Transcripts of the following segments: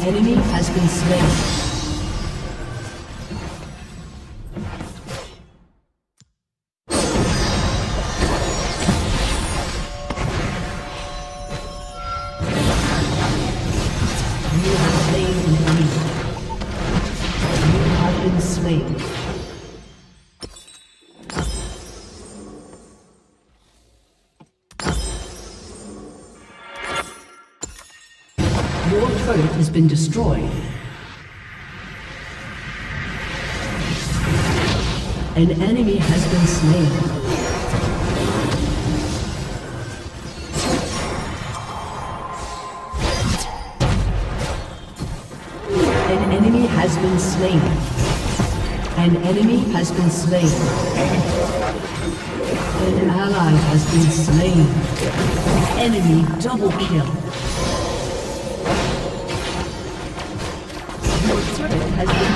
Enemy has been slain. You have slain been destroyed. An enemy has been slain. An enemy has been slain. An enemy has been slain. An ally has been slain. Enemy double kill.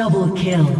Double kill.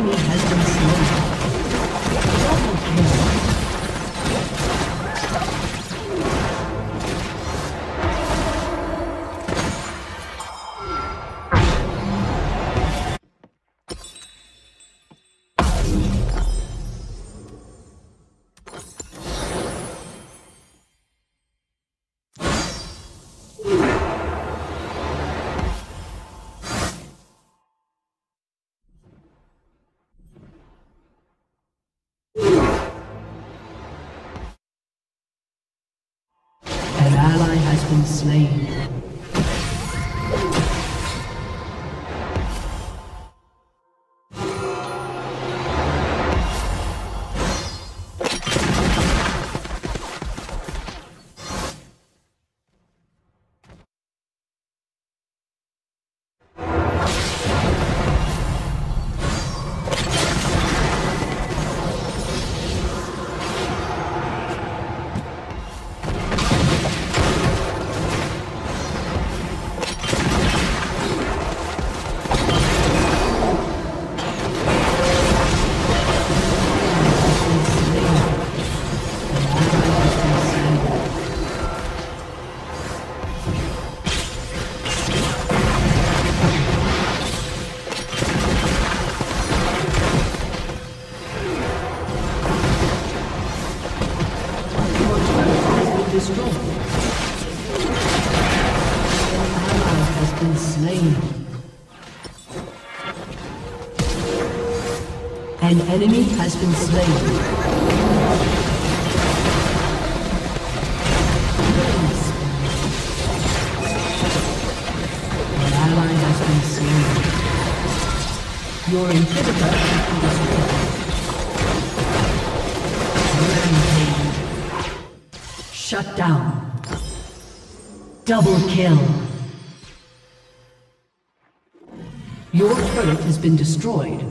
slain. Enemy has been slain. An ally has been slain. Your inhibitor has destroyed. Rampage. Shut down. Double kill. Your turret has been destroyed.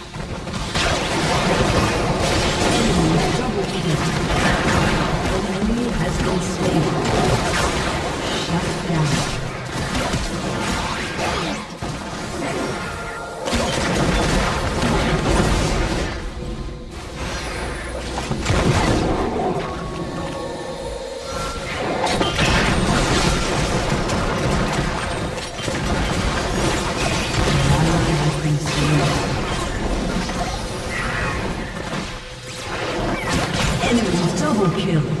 Double kill.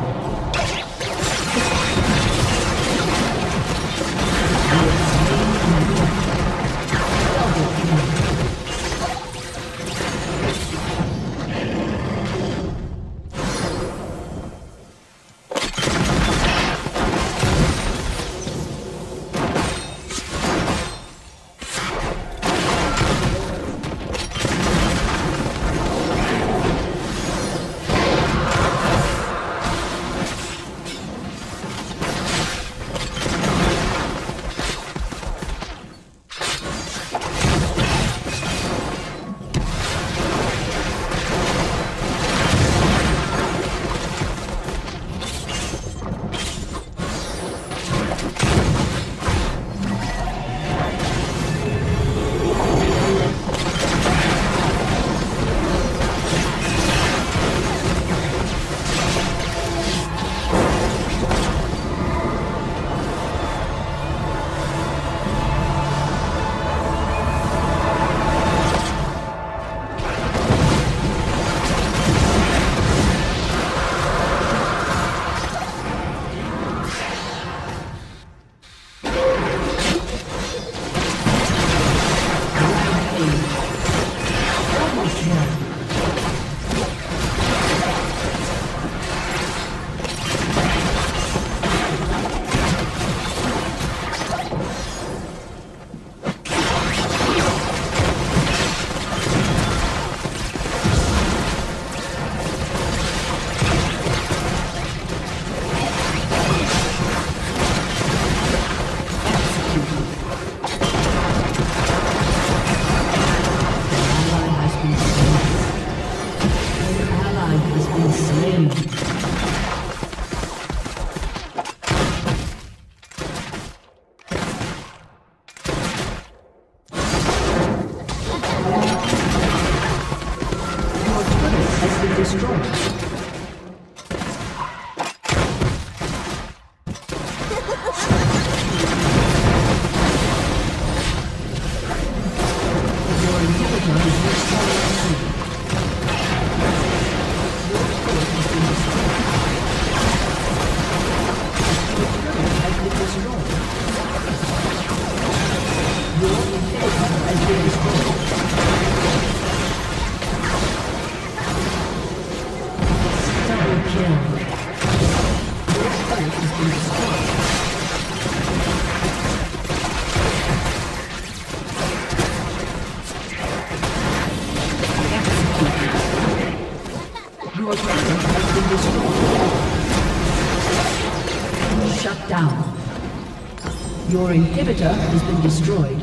Your inhibitor has been destroyed.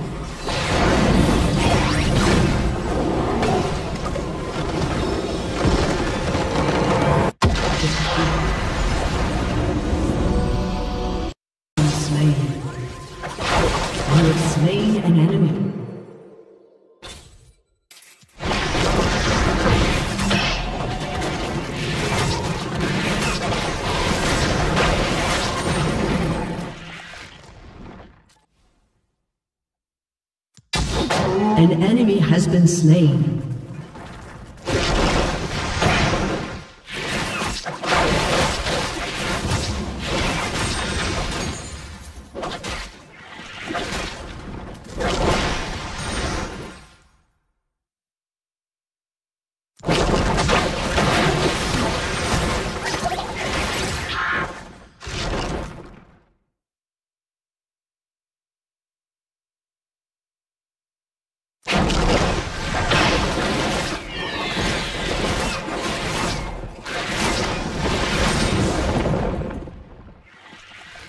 Slain. You have slain an enemy. Slain.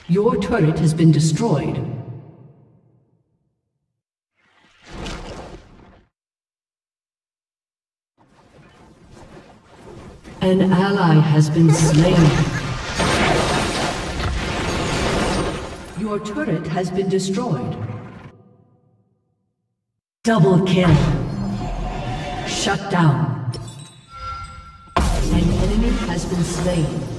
Your turret has been destroyed. An ally has been slain. Your turret has been destroyed. Double kill. Shut down. An enemy has been slain.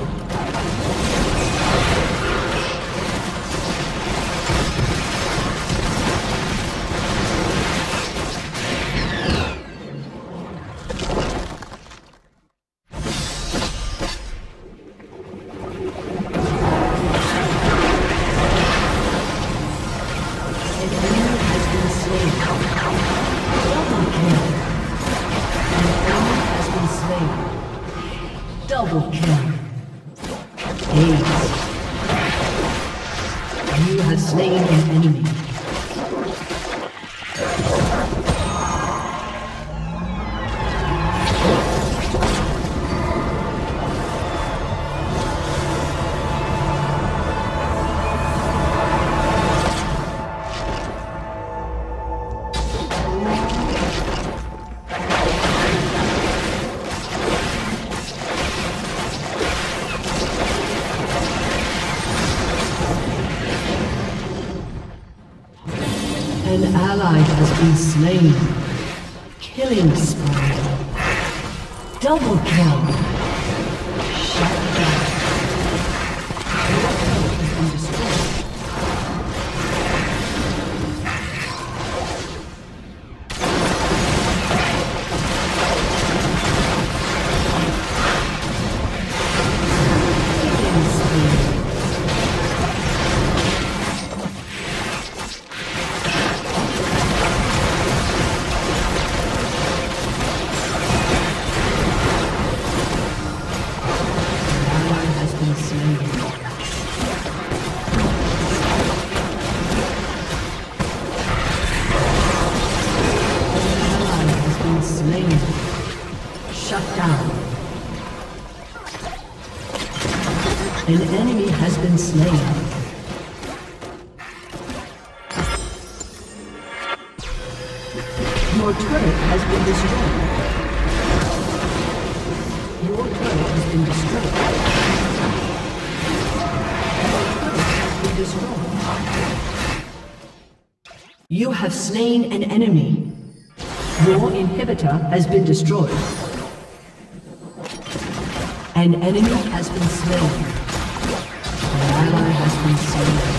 Slain. Killing spree. Double kill. An enemy has been slain. Your turret has been destroyed. Your turret has been destroyed. Your turret has been destroyed. You have slain an enemy. Your inhibitor has been destroyed. An enemy has been slain. Has been slain.